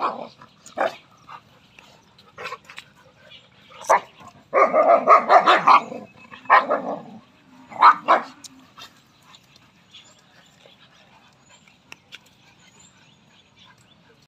Ha ha ha ha!